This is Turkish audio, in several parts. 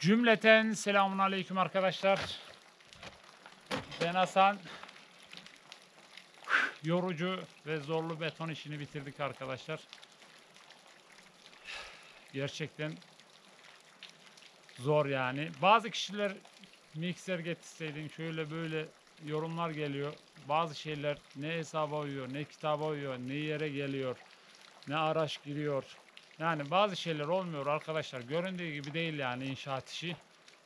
Cümleten selamun aleyküm arkadaşlar. Ben Hasan. Yorucu ve zorlu beton işini bitirdik arkadaşlar. Gerçekten zor yani. Bazı kişiler mikser getirseydin şöyle böyle yorumlar geliyor. Bazı şeyler ne hesaba uyuyor, ne kitaba uyuyor, ne yere geliyor, ne araç giriyor. Yani bazı şeyler olmuyor arkadaşlar. Göründüğü gibi değil yani inşaat işi.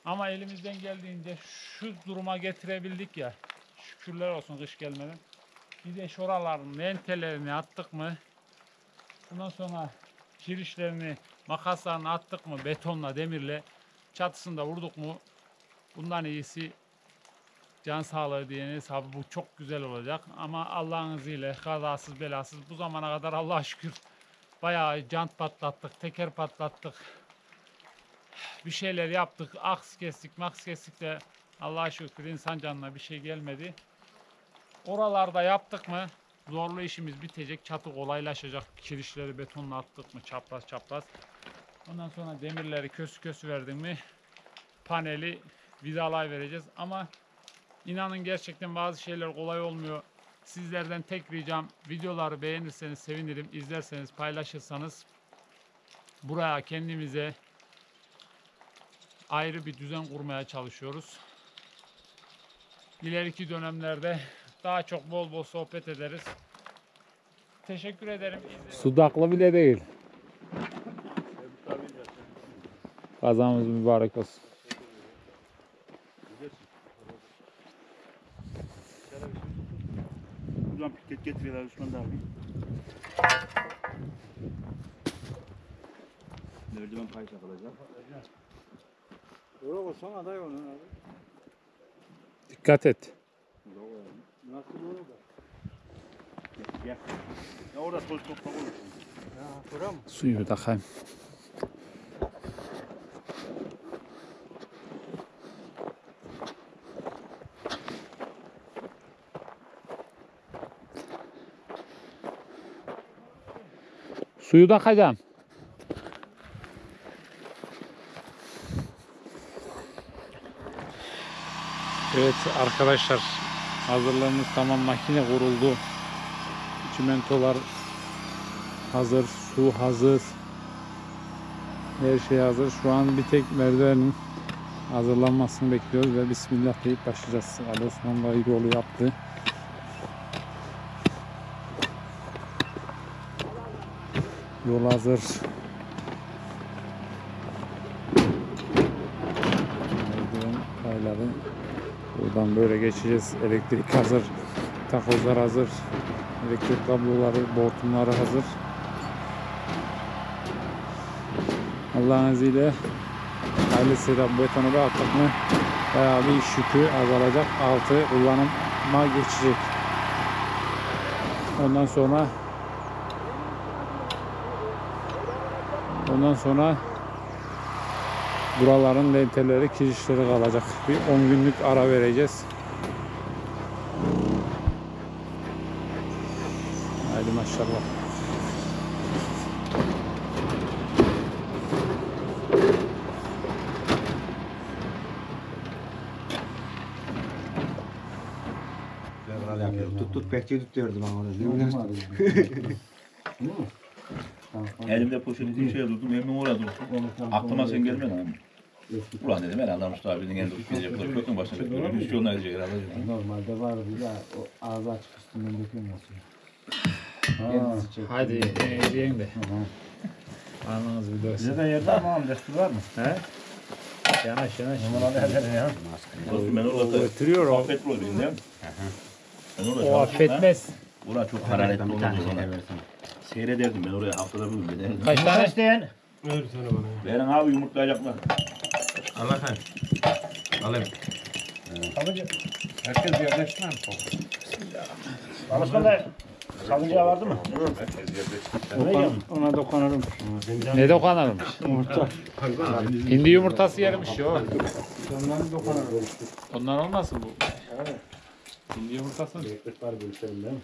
Ama elimizden geldiğince şu duruma getirebildik ya. Şükürler olsun kış gelmeden. Bir de şuraların lentelerini attık mı? Ondan sonra kirişlerini, makaslarını attık mı betonla, demirle çatısını da vurduk mu? Bundan iyisi can sağlığı diyeniz abi bu çok güzel olacak. Ama Allah'ın izniyle kazasız belasız bu zamana kadar Allah'a şükür bayağı jant patlattık, teker patlattık. Bir şeyler yaptık, aks kestik, maks kestik de Allah'a şükür insan canına bir şey gelmedi. Oralarda yaptık mı zorlu işimiz bitecek, çatı kolaylaşacak. Kirişleri betonla attık mı çapraz çapraz. Ondan sonra demirleri kösü kösü verdim mi paneli vidalay vereceğiz. Ama inanın gerçekten bazı şeyler kolay olmuyor. Sizlerden tek ricam videoları beğenirseniz sevinirim. izlerseniz paylaşırsanız buraya kendimize ayrı bir düzen kurmaya çalışıyoruz. İleriki dönemlerde daha çok bol bol sohbet ederiz. Teşekkür ederim. Sudaklı bile değil. Kazamız mübarek olsun. Buradan piket getiriyorlar Osman abi. Merdiven pay takılacak. Öyle olsan aday onu abi. Dikkat et. Nasıl olur da? Gel. Ya orada toz toprak olur. Ya bura mı? Suyu. Suyu takacağım. Evet arkadaşlar hazırlığımız tamam makine kuruldu. Çimentolar hazır, su hazır. Her şey hazır. Şu an bir tek merdivenin hazırlanmasını bekliyoruz ve Bismillah deyip başlayacağız. Ali Osman Bey yolu yaptı. Yol hazır. Payları. Buradan böyle geçeceğiz. Elektrik hazır. Takozlar hazır. Elektrik kabloları, bortumları hazır. Allah'ın izniyle ailesiyle betonu da attık mı bayağı bir yükü azalacak. Altı kullanıma geçecek. Ondan sonra ondan sonra buraların lenteleri, kirişleri kalacak. Bir 10 günlük ara vereceğiz. Haydi maşallah. Tut tut bekçi tutuyordum ama orada. Elimde poşetin şeye durdum, oraya durdum. Aklıma sen gelmedin abi. Ulan dedim herhalde Mustafa abinin elinde tutmayacak. Da kökün başına bekliyor. Üstü yoluna gidecek herhalde. Normalde var bir daha o ağzı açık üstünden. Kendisi çekiyor. Hadi yiyin de. Anınız bir dönsün. Bize de yerde ama am destur var mı? He? Yanaş yanaş. Numaralı yerlerin ya. Dostum ben orada Götürüyor o. affetme oluyor değil mi? Ben orada O da, affetmez. Bura çok hararetli olurdu bana. Seyrederdim ben oraya haftada bir giderdim. Kaç Yumurta tane? isteyen. Verin abi yumurtlayacaklar. Allah hayır. Alayım. Salıncı. Herkes yerleşti mi? Alışkan da salıncağı vardı mı? Oraya gel. Ona dokunırım. Ne dokanırmış? Yumurta. Hindi yumurtası yermiş ya. Ondan dokunırım. Ondan olmasın bu? Hindi yumurtası mı? Var bölüşelim değil mi?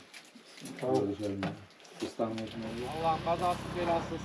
Allah'ın kazası belasız.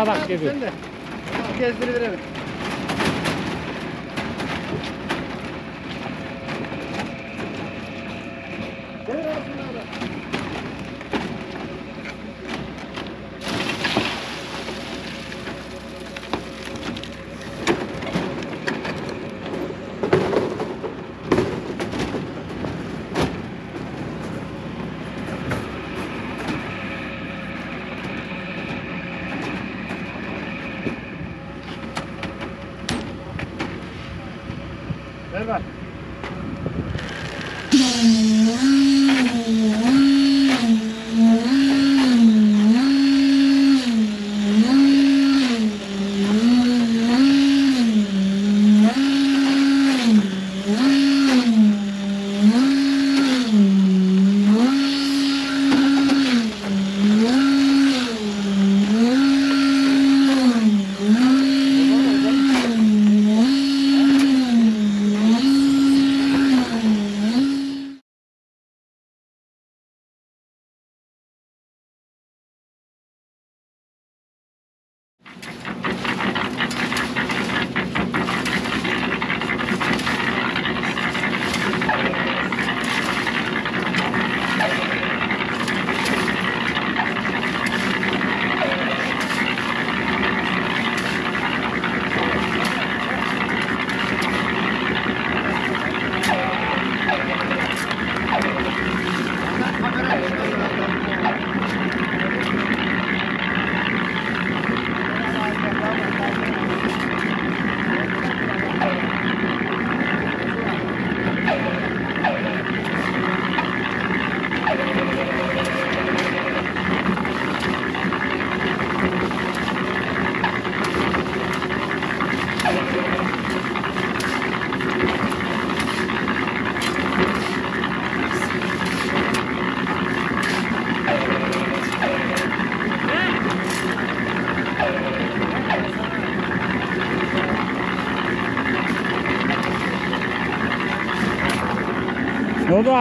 Şavadak gibi. Gezdiriverelim. Ver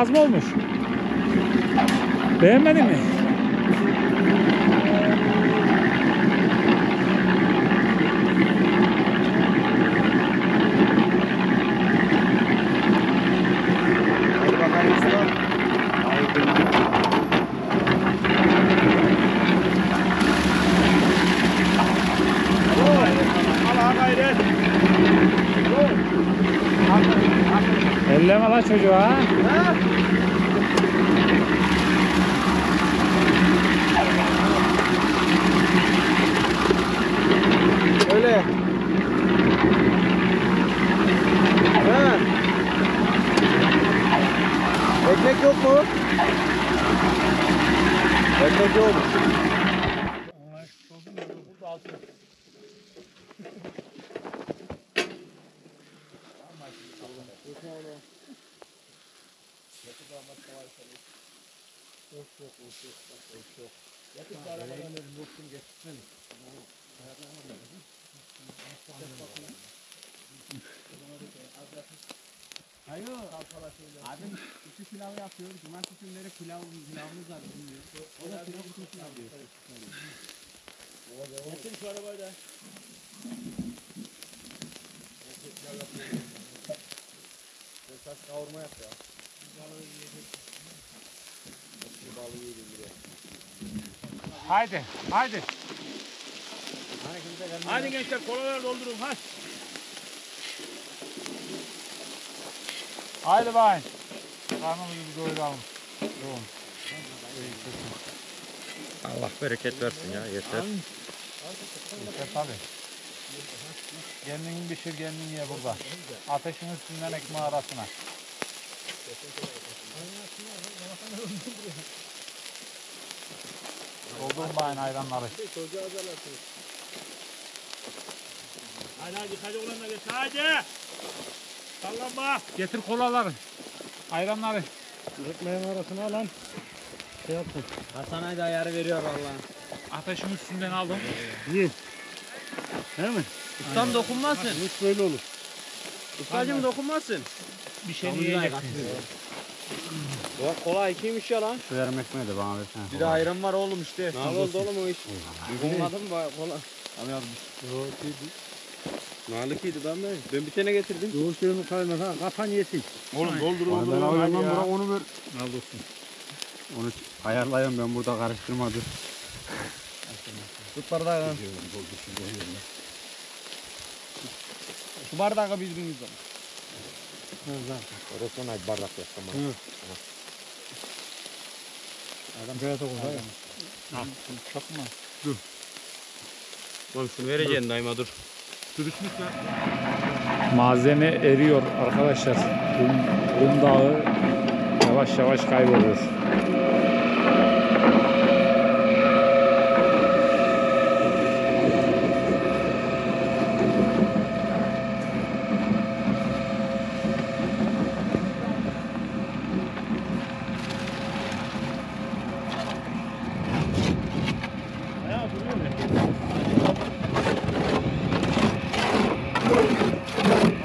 mı olmuş? Beğenmedin mi? Allah gayret. Elleme la çocuğu ha. Öyle. Ha. Ekmek yok mu? Ekmek yok. Abim iki pilav yapıyor. Cumartesi günleri pilav, pilavımız var. bilmiyor. O da pilav bütün pilav diyor. Getir şu arabayı da. Esas kavurma yap ya. Haydi, haydi. Hadi gençler kolalar doldurun. Hadi. Haydi bayın. Karnımızı doyuralım. Yoğun. Allah bereket versin ya yeter. Yeter tabii. Kendin pişir, kendin ye burada. Ateşin üstünden ekmeği arasına. Doldurun bayın ayranları. Hadi hadi hadi olanla geç. Hadi. Sallanma. Getir kolaları. Ayranları. Ekmeğin arasına lan. Şey yaptın. Hasan da ayarı veriyor vallahi. Ateşin üstünden aldım. Değil mi? Ustam dokunmasın. Hiç böyle olur. Ustacım dokunmasın. Bir şey yiyeceksin. O kolay ikiymiş ya lan. Şu yarım ekmeği de bana versene. Bir de ayran var oğlum işte. Ne oldu oğlum o iş? Dokunmadın mı? Kola. Abi abi. Nalıkıydı lan ben. Ben bir tane getirdim. Doğuş yerimi kaymaz ha. Kafan yesin. Oğlum doldur Ben alıyorum lan bırak onu ver. Al dostum. Onu ayarlayayım ben burada karıştırma dur. Tut bardağı lan. Şu bardağı biz bunu Orasına bir bardak yok tamam. Adam böyle dokun. Çok mu? Oğlum şunu vereceksin daima dur. Malzeme eriyor arkadaşlar. Kum, kum dağı yavaş yavaş kayboluyor.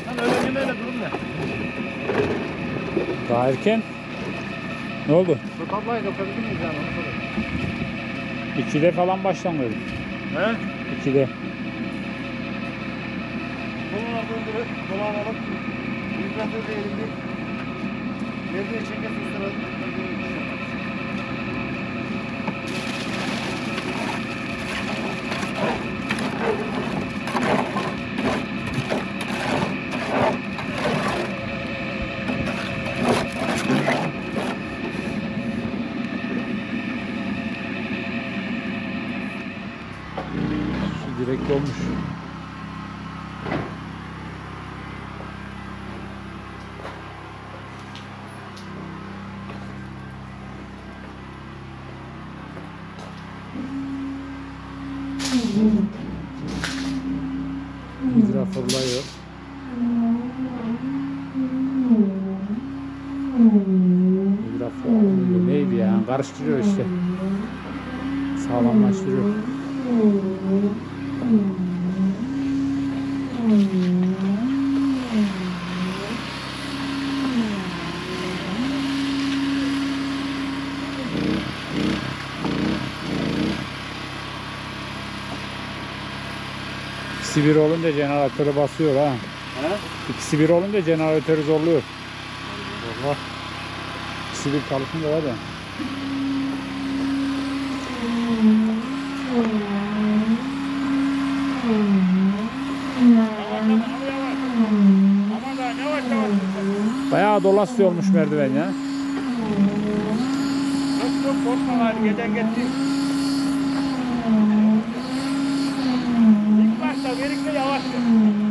Hasan öyle yemeğiyle durun da. Daha erken. Ne oldu? Şu tablayı dokabilir miyiz yani? Onu sorayım. İkide falan başlanıyor. He? İkide. Kolalar doldurup dolanalım. Hidratör diyelim bir. Nerede çeker susturalım. Direkt olmuş. İkisi bir olunca jeneratörü basıyor ha. İkisi bir olunca jeneratörü zorluyor. Allah. İkisi bir çalışınca var ya. Bayağı olmuş merdiven ya. Yok yok korkma hadi geden gitti. Virgen y abajo.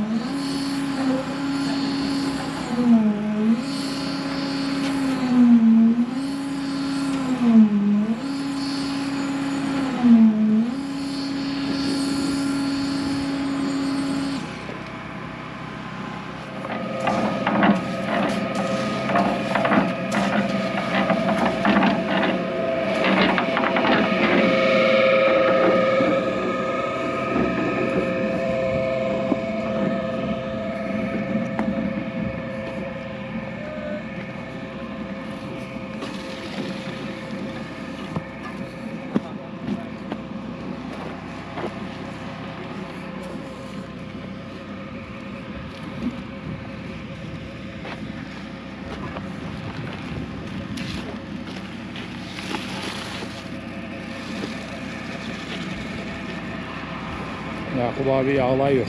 Yakup abi yağlıyor.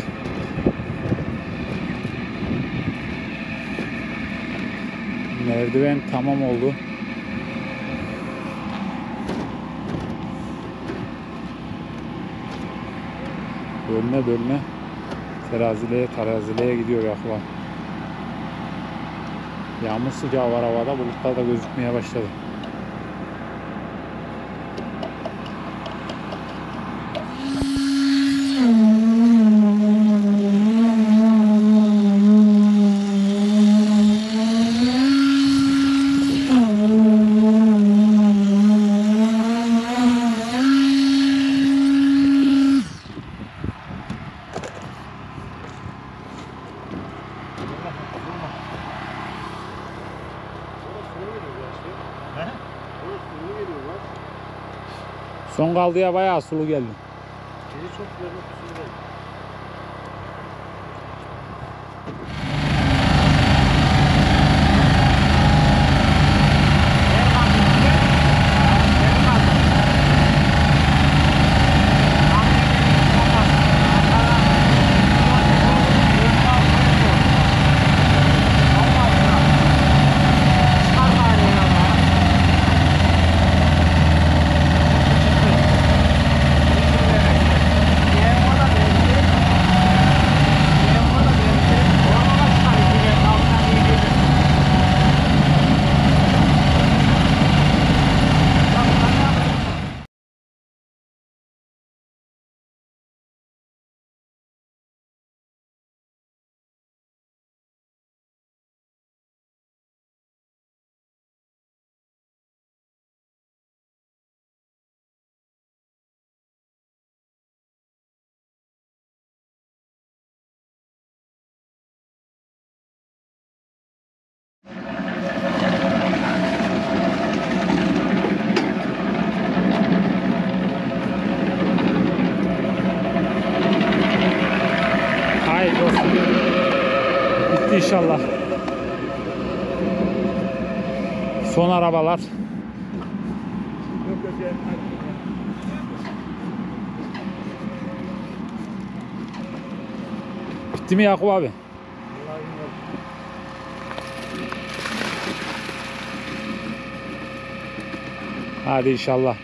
Merdiven tamam oldu. Bölme bölme terazileye terazileye gidiyor Yakup abi. Yağmur sıcağı var havada bulutlar da gözükmeye başladı. Son kaldıya bayağı sulu geldi. Hayırlı inşallah. Son arabalar. Bitti mi Yakup abi? Hadi inşallah.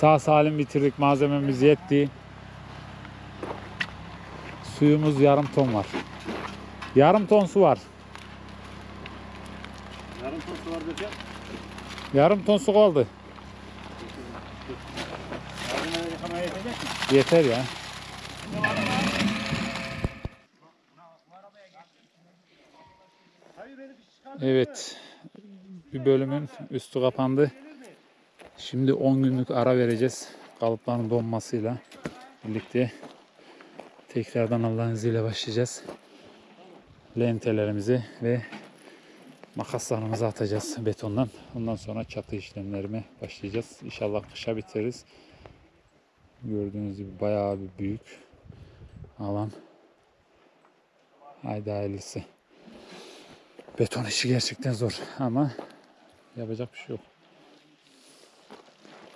Sağ salim bitirdik. Malzememiz yetti. Suyumuz yarım ton var. Yarım ton su var. Yarım ton su var desem. Yarım ton su kaldı. Yeter ya. Evet. Bir bölümün üstü kapandı. Şimdi 10 günlük ara vereceğiz. Kalıpların donmasıyla birlikte tekrardan Allah'ın izniyle başlayacağız. Lentelerimizi ve makaslarımızı atacağız betondan. Ondan sonra çatı işlemlerine başlayacağız. İnşallah kışa bitiririz. Gördüğünüz gibi bayağı bir büyük alan. Haydi hayırlısı. Beton işi gerçekten zor ama yapacak bir şey yok.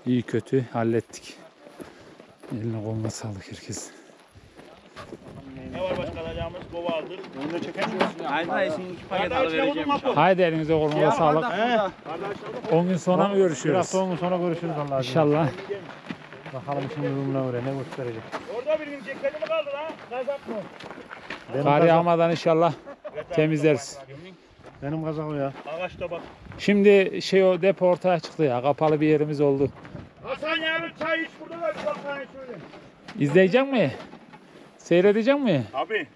İyi kötü hallettik. Eline koluna sağlık herkes. Ne var başka alacağımız? Kova aldık. Onu da çeker misin? Hayır şimdi iki paket alıvereceğim. Haydi elinize kolunuza sağlık. Kardeş 10 gün sonra mı görüşüyoruz? Sonra sonra görüşürüz Allah'a emanet. İnşallah. Bakalım şimdi durumuna göre ne gösterecek. Orada birinin ceketi mi kaldı lan? Kazak mı? Benim Kar yağmadan inşallah temizleriz. benim kazak o ya. Ağaçta bak. Şimdi şey o depo ortaya çıktı ya. Kapalı bir yerimiz oldu. Hasan ya bir çay iç burada da bir bakmayın şöyle. İzleyecek mi? Seyredecek mi? Abi.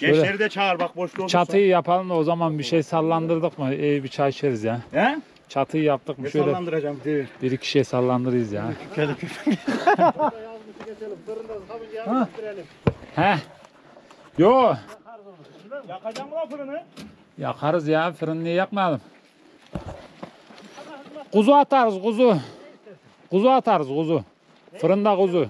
Şöyle. Gençleri de çağır bak boşta olursa. Çatıyı yapalım da o zaman bir şey sallandırdık mı? İyi bir çay içeriz ya. He? Çatıyı yaptık mı Ne şöyle sallandıracağım değil. bir iki şey sallandırırız ya. He. Yo Yakacağım mı lan fırını? yakarız ya fırını niye yakmayalım? Kuzu atarız kuzu. Kuzu atarız kuzu. Fırında kuzu.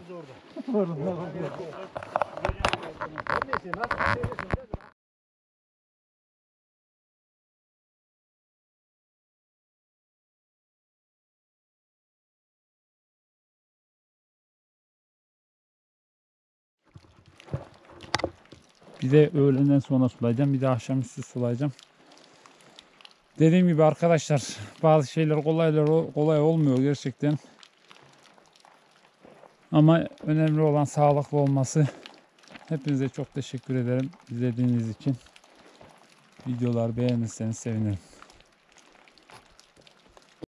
Bir de öğleden sonra sulayacağım. Bir de akşamüstü sulayacağım. Dediğim gibi arkadaşlar bazı şeyler kolaylar kolay olmuyor gerçekten. Ama önemli olan sağlıklı olması. Hepinize çok teşekkür ederim izlediğiniz için. Videolar beğenirseniz sevinirim.